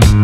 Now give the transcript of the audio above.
Bye.